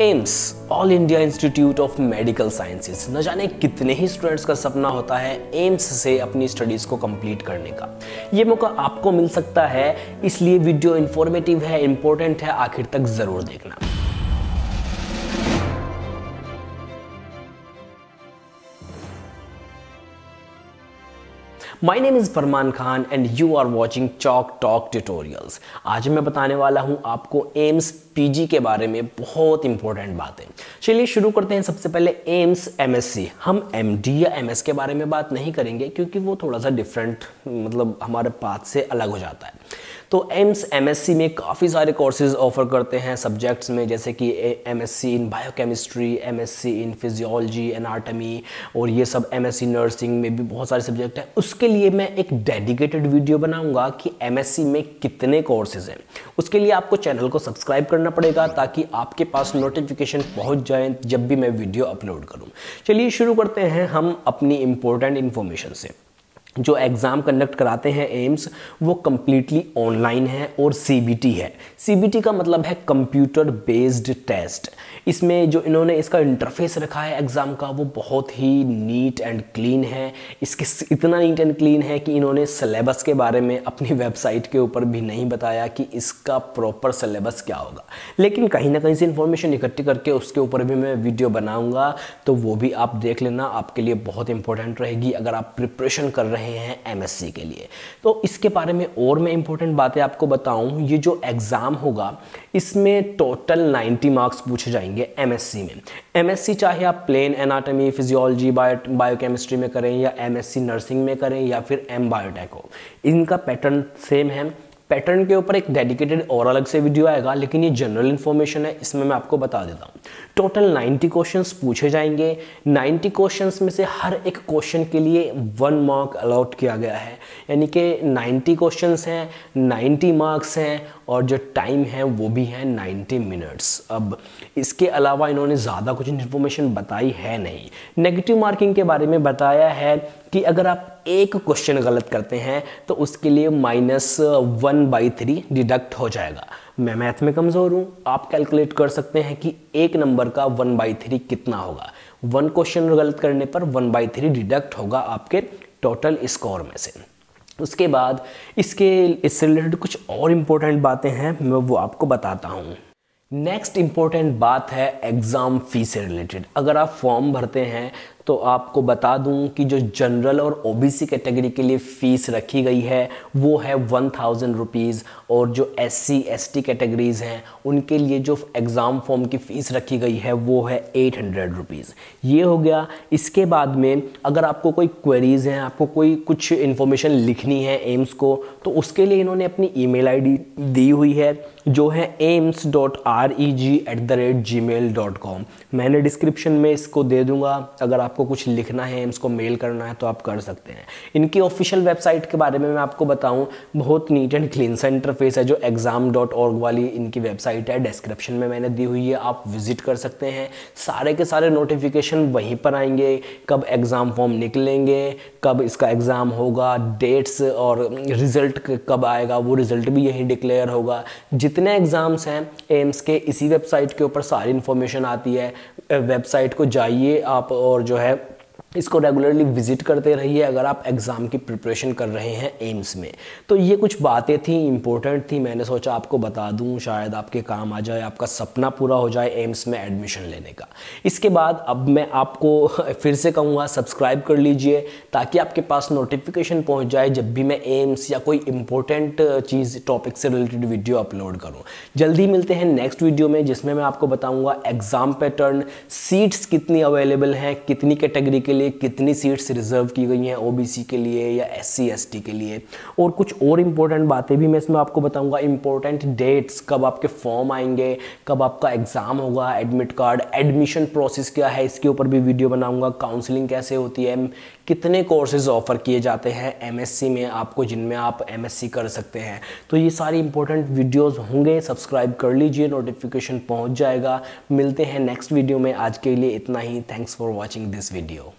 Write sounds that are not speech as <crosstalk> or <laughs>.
AIIMS All India Institute of Medical Sciences न जाने कितने ही स्टूडेंट्स का सपना होता है एम्स से अपनी स्टडीज़ को कंप्लीट करने का। ये मौका आपको मिल सकता है, इसलिए वीडियो इन्फॉर्मेटिव है इंपॉर्टेंट है, आखिर तक ज़रूर देखना। My name is Farman Khan and you are watching Chalk Talk tutorials आज मैं बताने वाला हूँ आपको एम्स पीजी के बारे में बहुत इंपॉर्टेंट बातें। चलिए शुरू करते हैं सबसे पहले एम्स एमएससी हम एमडी या एमएस के बारे में बात नहीं करेंगे क्योंकि वो थोड़ा सा डिफरेंट मतलब हमारे पाथ से अलग हो जाता है। तो एम्स एमएससी में काफ़ी सारे कोर्सेज ऑफ़र करते हैं सब्जेक्ट्स में, जैसे कि MSc in biochemistry MSc in physiology anatomy और ये सब एमएससी नर्सिंग में भी बहुत सारे सब्जेक्ट हैं। उसके लिए मैं एक डेडिकेटेड वीडियो बनाऊँगा कि एमएससी में कितने कोर्सेज हैं। उसके लिए आपको चैनल को सब्सक्राइब करना पड़ेगा ताकि आपके पास नोटिफिकेशन पहुँच जाए जब भी मैं वीडियो अपलोड करूँ। चलिए शुरू करते हैं हम अपनी इंपॉर्टेंट इन्फॉर्मेशन से। जो एग्ज़ाम कंडक्ट कराते हैं एम्स वो कम्प्लीटली ऑनलाइन है और सीबीटी है। सीबीटी का मतलब है कंप्यूटर बेस्ड टेस्ट इसमें जो इन्होंने इसका इंटरफेस रखा है एग्ज़ाम का, वो बहुत ही नीट एंड क्लीन है। इसके इतना नीट एंड क्लीन है कि इन्होंने सिलेबस के बारे में अपनी वेबसाइट के ऊपर भी नहीं बताया कि इसका प्रॉपर सिलेबस क्या होगा। लेकिन कहीं ना कहीं से इन्फॉर्मेशन इकट्ठी करके उसके ऊपर भी मैं वीडियो बनाऊँगा तो वो भी आप देख लेना, आपके लिए बहुत इंपॉर्टेंट रहेगी। अगर आप प्रिपरेशन कर रहे हैं एम के लिए। तो इसके बारे में और मैं इंपॉर्टेंट बातें आपको बताऊँ, ये जो एग्ज़ाम होगा, इसमें टोटल 90 मार्क्स पूछे जाएँगे एमएससी में। एमएससी चाहे आप plain anatomy physiology bio biochemistry में करें या एमएससी नर्सिंग में करें या फिर एम बायोटेक हो, इनका पैटर्न सेम है। पैटर्न के ऊपर एक डेडिकेटेड और अलग से वीडियो आएगा, लेकिन ये जनरल इन्फॉर्मेशन है, इसमें मैं आपको बता देता हूँ। टोटल 90 क्वेश्चंस पूछे जाएँगे। 90 क्वेश्चंस में से हर एक क्वेश्चन के लिए वन मार्क अलॉट किया गया है। यानी कि 90 क्वेश्चंस हैं 90 मार्क्स हैं, और जो टाइम है वो भी है 90 मिनट्स अब इसके अलावा इन्होंने ज़्यादा कुछ इन्फॉर्मेशन बताई है नहीं। नेगेटिव मार्किंग के बारे में बताया है कि अगर आप एक क्वेश्चन गलत करते हैं तो उसके लिए minus one by three deduct हो जाएगा। मैं मैथ में कमज़ोर हूँ। आप कैलकुलेट कर सकते हैं कि एक नंबर का वन बाई थ्री कितना होगा। वन क्वेश्चन गलत करने पर वन बाई थ्री डिडक्ट होगा आपके टोटल स्कोर में से। उसके बाद इसके, इससे रिलेटेड कुछ और इम्पोर्टेंट बातें हैं, मैं वो आपको बताता हूँ। नेक्स्ट इंपॉर्टेंट बात है एग्ज़ाम फ़ी से रिलेटेड अगर आप फॉर्म भरते हैं तो आपको बता दूँ कि जो जनरल और ओबीसी कैटेगरी के लिए फ़ीस रखी गई है, वो है वन थाउज़ेंड रुपीज़ और जो S C S T categories हैं, उनके लिए जो एग्ज़ाम फॉर्म की फ़ीस रखी गई है, वो है एट हंड्रेड रुपीज़ ये हो गया। इसके बाद में अगर आपको कोई क्वेरीज़ हैं, आपको कोई कुछ इन्फॉर्मेशन लिखनी है एम्स को तो उसके लिए इन्होंने अपनी ईमेल आईडी दी हुई है, जो है AIIMS dot R E G at the rate gmail dot com मैंने डिस्क्रिप्शन में इसको दे दूँगा। अगर आपको कुछ लिखना है एम्स को मेल करना है तो आप कर सकते हैं। इनकी ऑफिशियल वेबसाइट के बारे में मैं आपको बताऊँ, बहुत नीट एंड क्लीन सा इंटरफेस है जो एग्ज़ाम डॉट ऑर्ग वाली इनकी वेबसाइट है। डिस्क्रिप्शन में मैंने दी हुई है, आप विज़िट कर सकते हैं। सारे के सारे नोटिफिकेशन वहीं पर आएँगे, कब एग्ज़ाम फॉर्म निकलेंगे, कब इसका एग्ज़ाम होगा डेट्स और रिज़ल्ट कब आएगा, वो रिज़ल्ट भी यहीं डिक्लेयर होगा। जितने एग्ज़ाम्स हैं एम्स के इसी वेबसाइट के ऊपर सारी इन्फॉर्मेशन आती है। वेबसाइट को जाइए आप और जो है that इसको रेगुलरली विज़िट करते रहिए अगर आप एग्ज़ाम की प्रिपरेशन कर रहे हैं एम्स में। तो ये कुछ बातें थी इंपॉर्टेंट थी, मैंने सोचा आपको बता दूँ, शायद आपके काम आ जाए, आपका सपना पूरा हो जाए एम्स में एडमिशन लेने का। इसके बाद अब मैं आपको <laughs> फिर से कहूँगा सब्सक्राइब कर लीजिए, ताकि आपके पास नोटिफिकेशन पहुँच जाए जब भी मैं एम्स या कोई इंपॉर्टेंट चीज़ टॉपिक से रिलेटेड वीडियो अपलोड करूँ। जल्दी मिलते हैं नेक्स्ट वीडियो में, जिसमें मैं आपको बताऊँगा एग्ज़ाम पैटर्न सीट्स कितनी अवेलेबल हैं, कितनी कैटेगरी के लिए कितनी सीट्स रिज़र्व की गई हैं ओबीसी के लिए या एस सी के लिए? और कुछ और इम्पोर्टेंट बातें भी मैं इसमें आपको बताऊँगा। इम्पोर्टेंट डेट्स कब आपके फॉर्म आएँगे, कब आपका एग्ज़ाम होगा एडमिट कार्ड एडमिशन प्रोसेस क्या है, इसके ऊपर भी वीडियो बनाऊँगा। काउंसलिंग कैसे होती है, कितने कोर्सेज ऑफ़र किए जाते हैं एमएससी में आपको, जिनमें आप एमएससी कर सकते हैं। तो ये सारी इंपॉर्टेंट वीडियोस होंगे सब्सक्राइब कर लीजिए नोटिफिकेशन पहुँच जाएगा। मिलते हैं नेक्स्ट वीडियो में। आज के लिए इतना ही। Thanks for watching this video